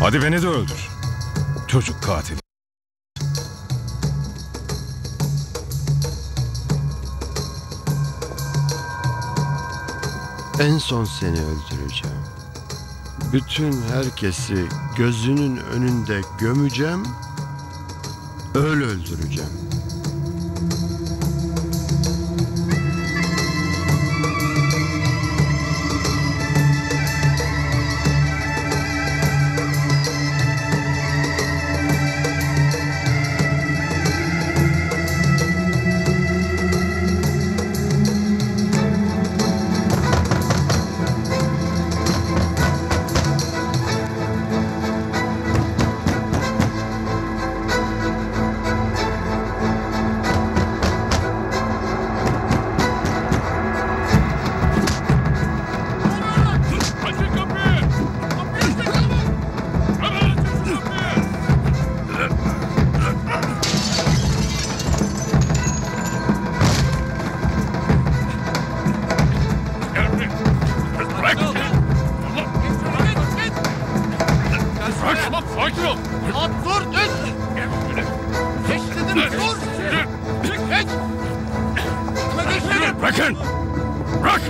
Hadi beni de öldür. Çocuk katili. En son seni öldüreceğim. Bütün herkesi gözünün önünde gömeceğim. Öyle öldüreceğim. Sakin ol. At vur düz. Geç dedim vur. Geç. Geç. Bırakın. Bırak.